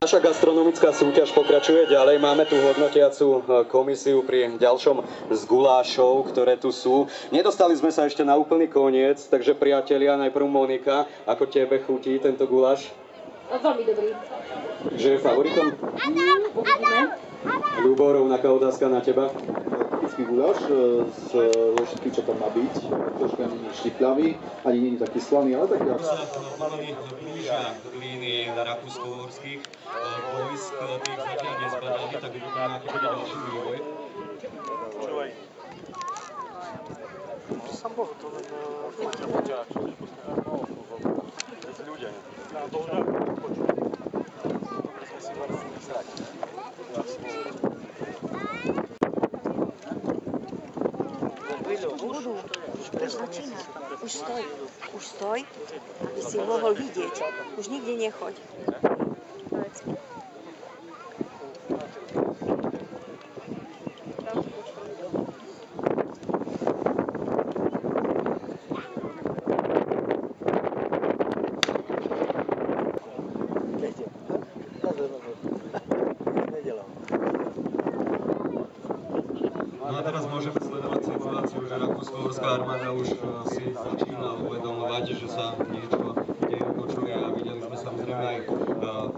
Naša gastronomická súťaž pokračuje ďalej. Máme tu hodnotiacu e, komisiu pri ďalšom z gulášov, ktoré tu sú. Nedostali sme sa ešte na úplný koniec, takže priatelia, najprv Monika, ako tebe chutí tento guláš? Veľmi dobrý. Že je favoritom? Uvidíme. Ľubo, rovnaká otázka na teba. Typický guláš e, s so všetkým, čo tam má byť. Troška nie je štipľavý, ani nie je taký slaný, ale taký Romanovi blížia k línii rakúsko-uhorských. Vojsk, tých zatiaľ nezbadali, tak uvidíme, aký bude ďalší vývoj. Už začína. Už stoj. Už stoj, aby si mohol vidieť. Už nikde nechoď. No a teraz môžeme sledovať situáciu, že rakúsko-horská armáda už eh, si začína uvedomovať, že sa niečo deje, počuje a videli sme samozrejme aj uh,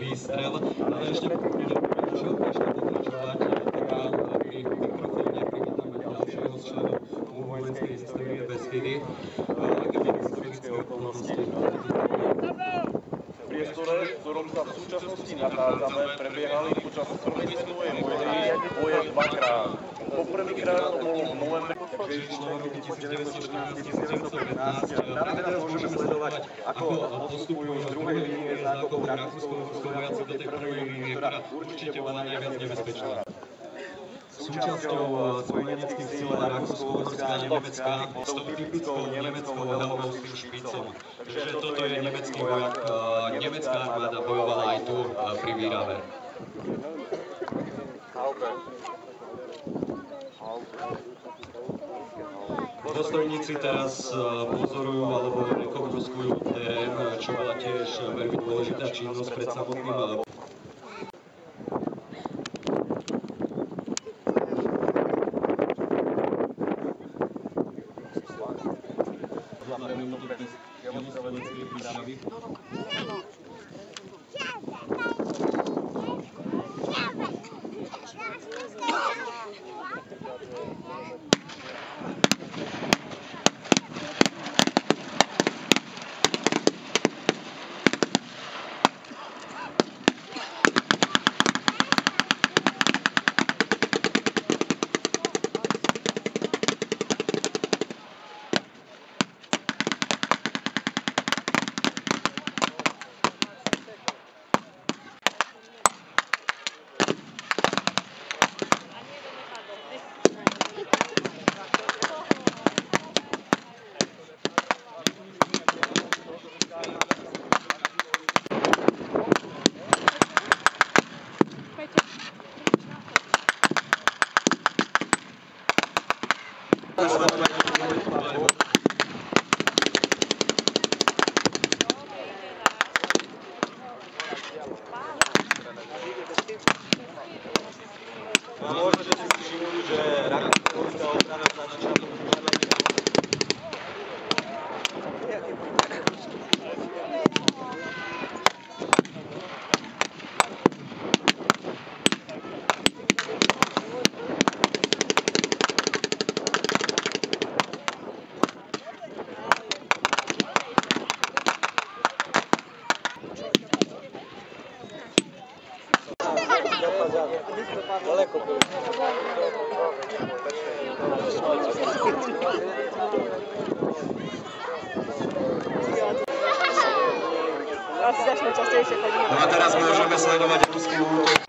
výstrel. Ale ešte než ešte pokračovať, tak uh, pri mikrofóne privítame ďalšieho z členov vojenskej histórie aké boli historické okolnosti? priestore, v ktorom sa v súčasnosti nachádzame, prebiehali počas prvej svetovej vojny boje dvakrát. Poprvýkrát to bolo v novembri roky 1914-1915. Práve teraz môžeme sledovať, ako postupujú z druhej línie zákopov rakúsko-uhorskí vojaci do ktorá určite bola najviac nebezpečná. Súčasťou spojeneckých síl Rakúsko-Uhorská a Nemecká s tou typickou nemeckou tým špicom. Takže toto je nemecký vojak. Nemecká armáda bojovala aj tu pri Výrave. Dôstojníci teraz eh, pozorujú alebo rekonstruujú terén, čo bola tiež veľmi dôležitá činnosť pred samotným Gracias. A No a teraz môžeme sledovať ruský útok.